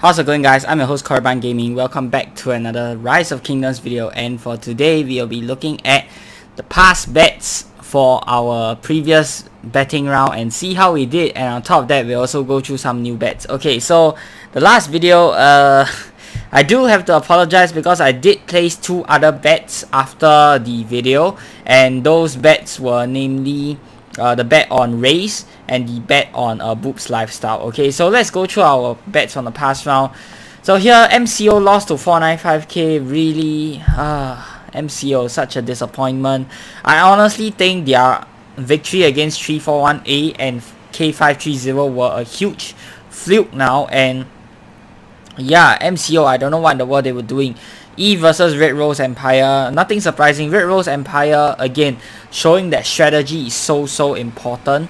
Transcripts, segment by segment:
How's it going guys? I'm your host Korriban Gaming. Welcome back to another Rise of Kingdoms video and for today we'll be looking at the past bets for our previous betting round and see how we did and on top of that we'll also go through some new bets. Okay so the last video uh I do have to apologize because I did place two other bets after the video and those bets were namely uh, the bet on race and the bet on uh, Boobs lifestyle. Okay, so let's go through our bets on the past round. So here MCO lost to 495k. Really, uh, MCO such a disappointment. I honestly think their victory against 341A and K530 were a huge fluke now and yeah MCO I don't know what in the world they were doing E versus Red Rose Empire. Nothing surprising. Red Rose Empire, again, showing that strategy is so, so important.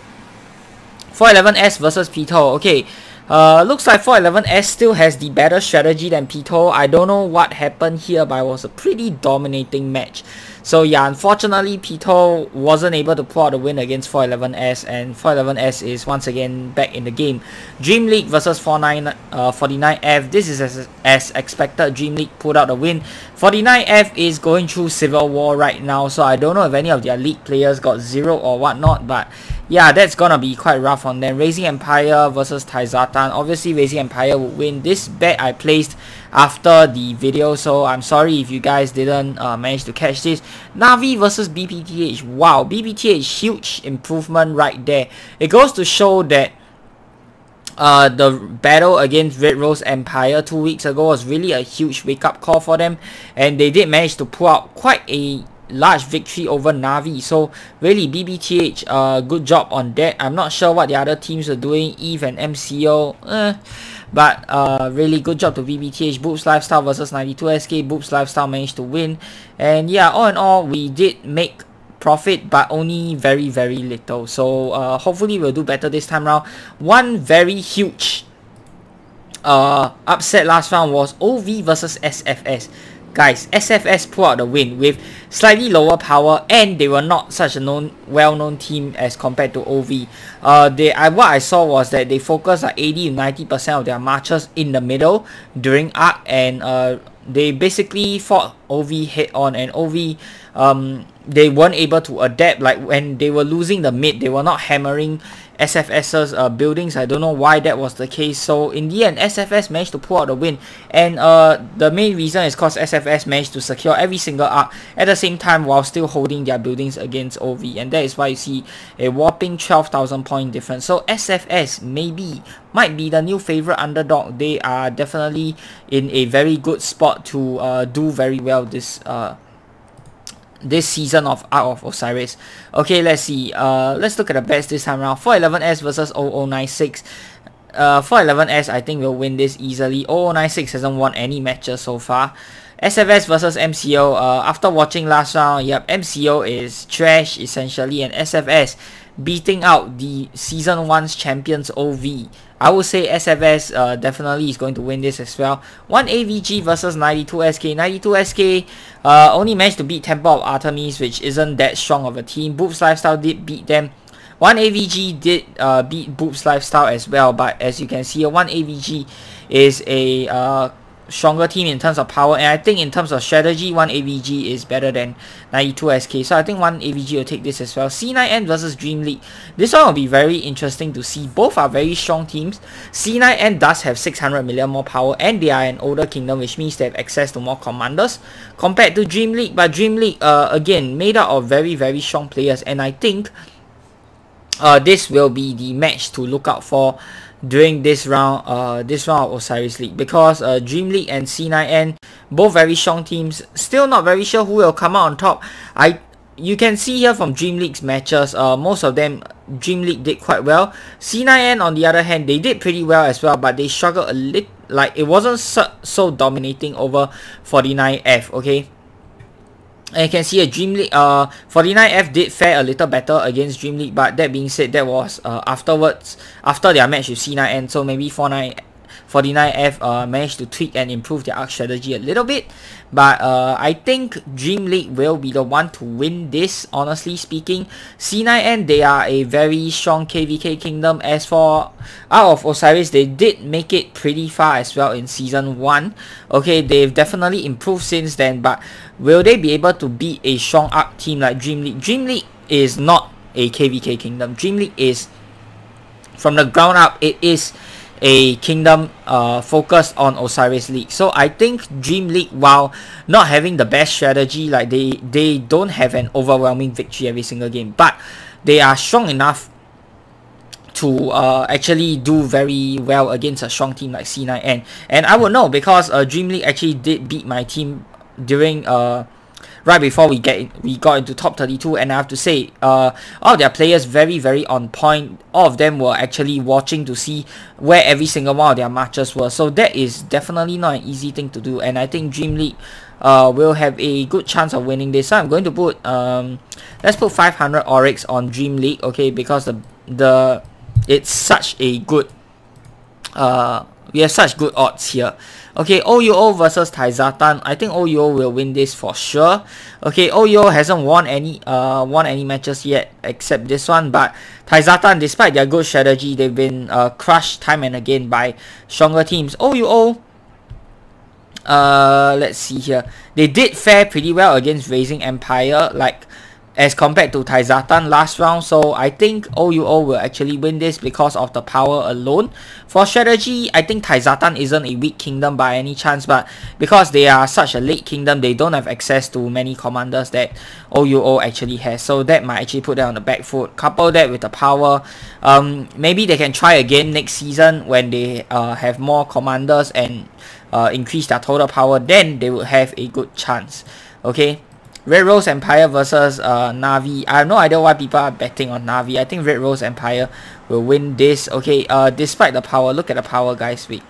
411S versus Pito. Okay, uh, looks like 411S still has the better strategy than Pito. I don't know what happened here, but it was a pretty dominating match. So yeah, unfortunately, Pito wasn't able to pull out the win against 411S, and 411S is once again back in the game. Dream League versus 49, uh, 49F. This is as, as expected. Dream League pulled out the win. 49F is going through civil war right now, so I don't know if any of their league players got zero or whatnot, but yeah, that's gonna be quite rough on them. Raising Empire versus Taizatan. Obviously, Raising Empire would win. This bet I placed after the video so I'm sorry if you guys didn't uh, manage to catch this Navi versus BBTH wow BBTH huge improvement right there it goes to show that uh, the battle against Red Rose Empire two weeks ago was really a huge wake up call for them and they did manage to pull out quite a large victory over Navi. So really BBTH, uh, good job on that. I'm not sure what the other teams are doing, Eve and MCO. Eh, but uh, really good job to BBTH. Boobs Lifestyle versus 92SK. Boobs Lifestyle managed to win. And yeah, all in all, we did make profit but only very very little so uh, hopefully we'll do better this time around one very huge uh, upset last round was OV versus SFS Guys, SFS pulled out the win with slightly lower power and they were not such a known, well-known team as compared to OV. Uh, they, I, what I saw was that they focused like 80 to 90% of their marches in the middle during ark and uh, they basically fought OV head on and OV um, they weren't able to adapt like when they were losing the mid they were not hammering SFS's uh, buildings. I don't know why that was the case. So in the end SFS managed to pull out the win. And uh, the main reason is because SFS managed to secure every single ark at the same time while still holding their buildings against OV and that is why you see a whopping 12,000 point difference. So SFS maybe might be the new favorite underdog. They are definitely in a very good spot to uh, do very well this uh, this season of Ark of Osiris. Okay, let's see. Uh, let's look at the bets this time around. 411S versus 0096. Uh, 411S, I think will win this easily. 0096 hasn't won any matches so far. SFS versus MCO. Uh, after watching last round, yep, MCO is trash essentially, and SFS beating out the season 1's champions OV. I would say SFS uh, definitely is going to win this as well. 1 AVG versus 92SK. 92SK uh, only managed to beat Temple of Artemis, which isn't that strong of a team. Boobs Lifestyle did beat them. 1 AVG did uh, beat Boobs Lifestyle as well, but as you can see, 1 AVG is a uh, stronger team in terms of power and I think in terms of strategy 1 AVG is better than 92SK so I think 1 AVG will take this as well. C9N versus Dream League. This one will be very interesting to see. Both are very strong teams. C9N does have 600 million more power and they are an older kingdom which means they have access to more commanders compared to Dream League. But Dream League uh, again made up of very very strong players and I think uh, this will be the match to look out for during this round uh this round of Osiris League. Because uh Dream League and C9N both very strong teams still not very sure who will come out on top. I you can see here from Dream League's matches uh most of them Dream League did quite well. C9N on the other hand they did pretty well as well but they struggled a little like it wasn't so, so dominating over 49F okay and you can see a Dream League, uh, 49F did fare a little better against Dream League, but that being said, that was uh, afterwards, after their match with C9N, so maybe 49, 49F uh, managed to tweak and improve their ark strategy a little bit. But uh, I think Dream League will be the one to win this, honestly speaking. C9N, they are a very strong KVK kingdom. As for out of Osiris, they did make it pretty far as well in Season 1. Okay, they've definitely improved since then, but will they be able to beat a strong ark team like Dream League? Dream League is not a KVK kingdom. Dream League is, from the ground up, it is a kingdom uh, focused on Osiris League. So I think Dream League, while not having the best strategy, like they, they don't have an overwhelming victory every single game, but they are strong enough to uh, actually do very well against a strong team like C9N. And I would know because uh, Dream League actually did beat my team during uh, right before we get we got into top 32 and I have to say uh, all their players very very on point. All of them were actually watching to see where every single one of their matches were. So that is definitely not an easy thing to do. And I think Dream League uh, will have a good chance of winning this. So I'm going to put um, let's put 500 Oryx on Dream League okay? Because the the it's such a good uh, we have such good odds here Okay, OUO versus Taizatan. I think OUO will win this for sure. Okay, OUO hasn't won any uh won any matches yet except this one, but Taizatan, despite their good strategy, they've been uh, crushed time and again by stronger teams. OUO uh let's see here. They did fare pretty well against Raising Empire. Like as compared to Taizatan last round. So I think OUO will actually win this because of the power alone. For strategy, I think Taizatan isn't a weak kingdom by any chance, but because they are such a late kingdom, they don't have access to many commanders that OUO actually has. So that might actually put them on the back foot. Couple that with the power, um, maybe they can try again next season when they uh, have more commanders and uh, increase their total power, then they will have a good chance. Okay, Red Rose Empire versus uh, Navi. I have no idea why people are betting on Navi. I think Red Rose Empire will win this. Okay, uh, despite the power, look at the power, guys. Wait.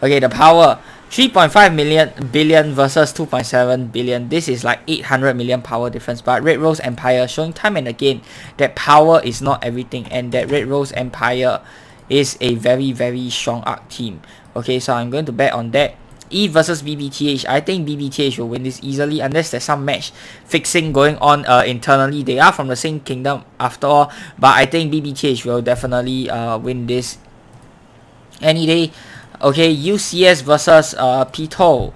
Okay, the power. 3.5 million billion versus 2.7 billion. This is like 800 million power difference. But Red Rose Empire showing time and again that power is not everything and that Red Rose Empire is a very, very strong ark team. Okay, so I'm going to bet on that. E versus BBTH. I think BBTH will win this easily unless there's some match fixing going on uh, internally. They are from the same kingdom after all, but I think BBTH will definitely uh, win this any day. Okay, UCS versus uh, Pito.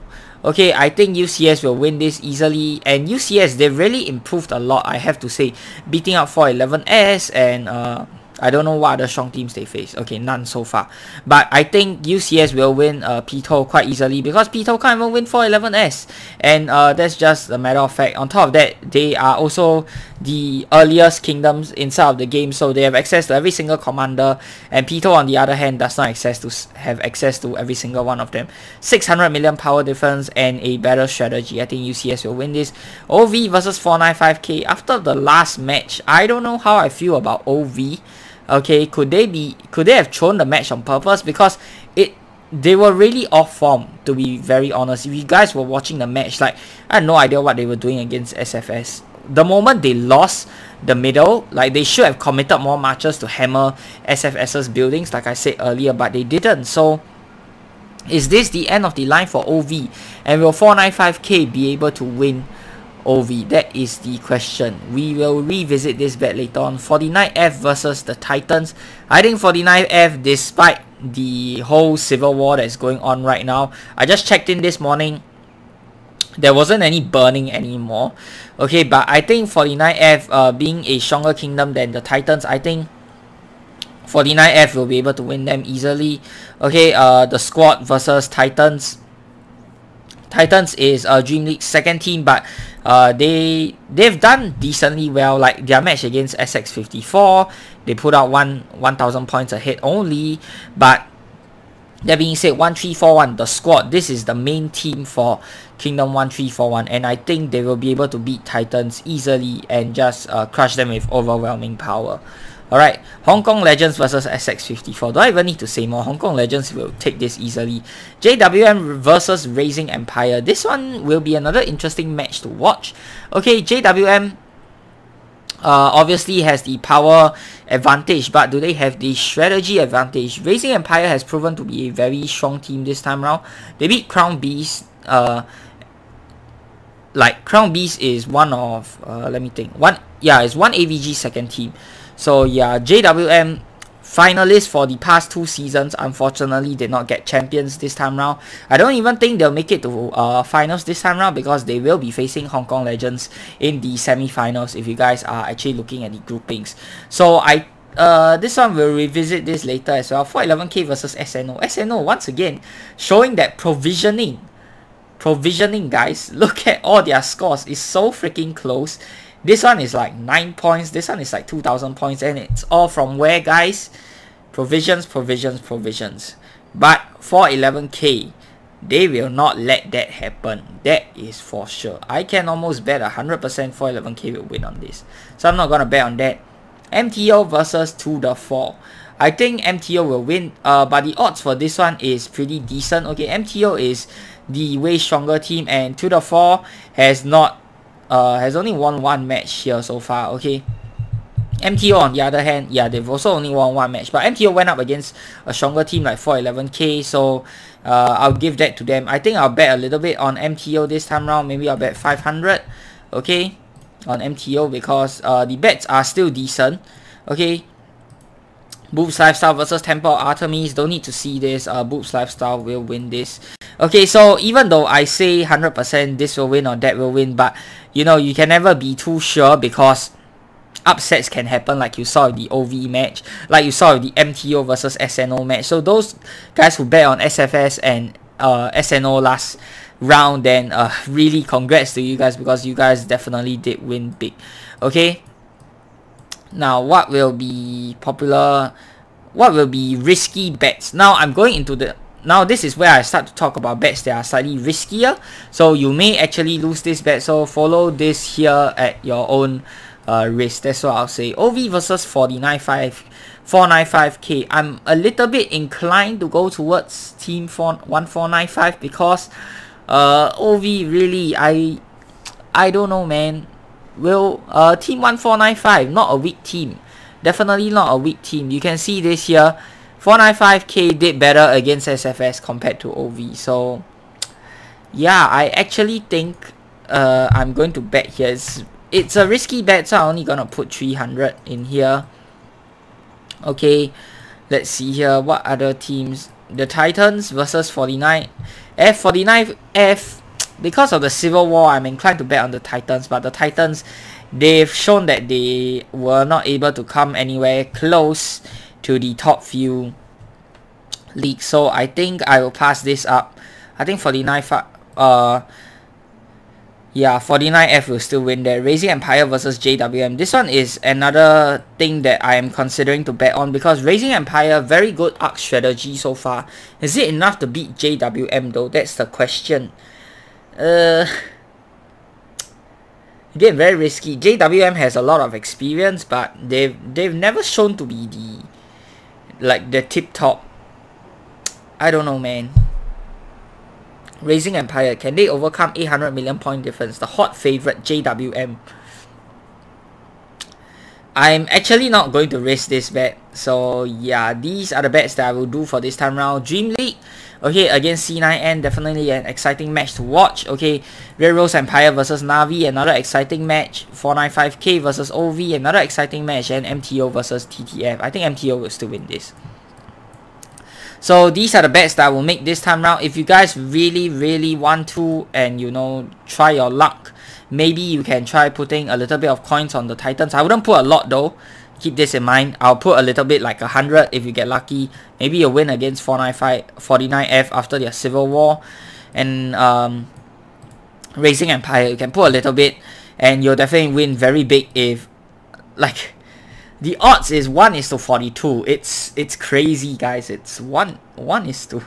Okay, I think UCS will win this easily. And UCS, they really improved a lot, I have to say. Beating up 411S and uh, I don't know what other strong teams they face. Okay, none so far. But I think UCS will win uh, Pito quite easily because Pito can't even win 411S. And uh, that's just a matter of fact. On top of that, they are also the earliest kingdoms inside of the game. So they have access to every single commander. And Pito, on the other hand, does not access to have access to every single one of them. 600 million power difference and a better strategy. I think UCS will win this. OV versus 495k. After the last match, I don't know how I feel about OV. Okay, could they be could they have thrown the match on purpose? Because it they were really off form to be very honest. If you guys were watching the match, like I had no idea what they were doing against SFS. The moment they lost the middle, like they should have committed more matches to hammer SFS's buildings, like I said earlier, but they didn't. So is this the end of the line for OV? And will 495k be able to win OV? That is the question. We will revisit this bet later on. 49F versus the Titans. I think 49F, despite the whole civil war that's going on right now, I just checked in this morning. There wasn't any burning anymore. Okay, but I think 49F uh, being a stronger kingdom than the Titans, I think 49F will be able to win them easily. Okay, uh, the squad versus Titans. Titans is a Dream League second team, but uh, they they've done decently well. Like their match against SX54, they put out one 1,000 points ahead only. But that being said, 1341, the squad, this is the main team for Kingdom 1341, and I think they will be able to beat Titans easily and just uh, crush them with overwhelming power. Alright, Hong Kong Legends versus SX54. Do I even need to say more? Hong Kong Legends will take this easily. JWM versus Raising Empire. This one will be another interesting match to watch. Okay, JWM uh, obviously has the power advantage, but do they have the strategy advantage? Raising Empire has proven to be a very strong team this time around. They beat Crown Beast. Uh, like Crown Beast is one of uh, let me think one yeah it's one AVG second team. So yeah, JWM finalists for the past two seasons unfortunately did not get champions this time round. I don't even think they'll make it to uh, finals this time round because they will be facing Hong Kong Legends in the semi-finals if you guys are actually looking at the groupings. So I uh, this one we'll revisit this later as well. 411k versus SNO. SNO once again showing that provisioning provisioning guys look at all their scores is so freaking close this one is like 9 points. This one is like 2,000 points. And it's all from where, guys? Provisions, provisions, provisions. But for 11k, they will not let that happen. That is for sure. I can almost bet 100% for 11k will win on this. So I'm not going to bet on that. MTO versus 2 the 4. I think MTO will win, uh, but the odds for this one is pretty decent. Okay, MTO is the way stronger team and 2 the 4 has not uh, has only won one match here so far, okay? MTO on the other hand, yeah, they've also only won one match, but MTO went up against a stronger team like 411k, so uh, I'll give that to them. I think I'll bet a little bit on MTO this time around, maybe I'll bet 500, okay, on MTO because uh, the bets are still decent, okay? Boobs Lifestyle versus Temple Artemis, don't need to see this, uh, Boobs Lifestyle will win this. Okay, so even though I say 100% this will win or that will win, but you know, you can never be too sure because upsets can happen like you saw the OV match, like you saw the MTO versus SNO match. So those guys who bet on SFS and uh, SNO last round, then uh, really congrats to you guys because you guys definitely did win big. Okay. Now, what will be popular? What will be risky bets? Now, I'm going into the now this is where I start to talk about bets that are slightly riskier. So you may actually lose this bet. So follow this here at your own uh, risk. That's what I'll say. OV versus 495. 495k. I'm a little bit inclined to go towards team 4, 1495 because uh, OV really I I don't know man. Will uh, team 1495 not a weak team. Definitely not a weak team. You can see this here. 495k did better against SFS compared to OV. So yeah, I actually think uh, I'm going to bet here. It's, it's a risky bet, so I'm only going to put 300 in here. Okay, let's see here. What other teams? The Titans versus 49. F49F, because of the Civil War, I'm inclined to bet on the Titans, but the Titans, they've shown that they were not able to come anywhere close to the top few leagues. So I think I will pass this up. I think 49 uh yeah, 49F will still win there. Raising Empire versus JWM. This one is another thing that I am considering to bet on because Raising Empire, very good ark strategy so far. Is it enough to beat JWM though? That's the question. Uh, again, very risky. JWM has a lot of experience, but they've, they've never shown to be the like the tip top. I don't know, man. Raising Empire, can they overcome 800 million point difference? The hot favorite JWM. I'm actually not going to risk this bet. So yeah, these are the bets that I will do for this time round. Dream League, okay, against C9N, definitely an exciting match to watch. Okay, Red Rose Empire versus Navi, another exciting match. 495k versus OV, another exciting match. And MTO versus TTF. I think MTO will still win this. So these are the bets that I will make this time round. If you guys really, really want to and you know, try your luck, maybe you can try putting a little bit of coins on the Titans. I wouldn't put a lot though. Keep this in mind. I'll put a little bit like a hundred if you get lucky. Maybe a win against 495, 49F after their civil war. And um, Raising Empire, you can put a little bit and you'll definitely win very big if like the odds is 1 is to 42. It's it's crazy guys. It's 1 1 is to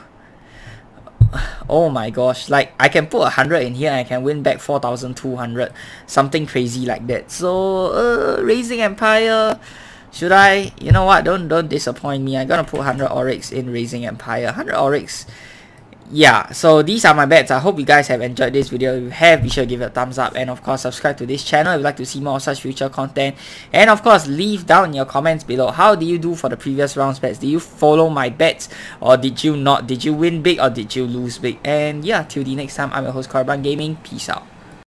Oh my gosh, like I can put a 100 in here and I can win back 4200. Something crazy like that. So, uh, Raising Empire should I? You know what? Don't don't disappoint me. I'm gonna put 100 Oryx in Raising Empire. 100 Oryx yeah, so these are my bets. I hope you guys have enjoyed this video. If you have, be sure to give it a thumbs up. And of course, subscribe to this channel if you'd like to see more such future content. And of course, leave down your comments below. How did you do for the previous rounds bets? Did you follow my bets or did you not? Did you win big or did you lose big? And yeah, till the next time, I'm your host, Korriban Gaming. Peace out.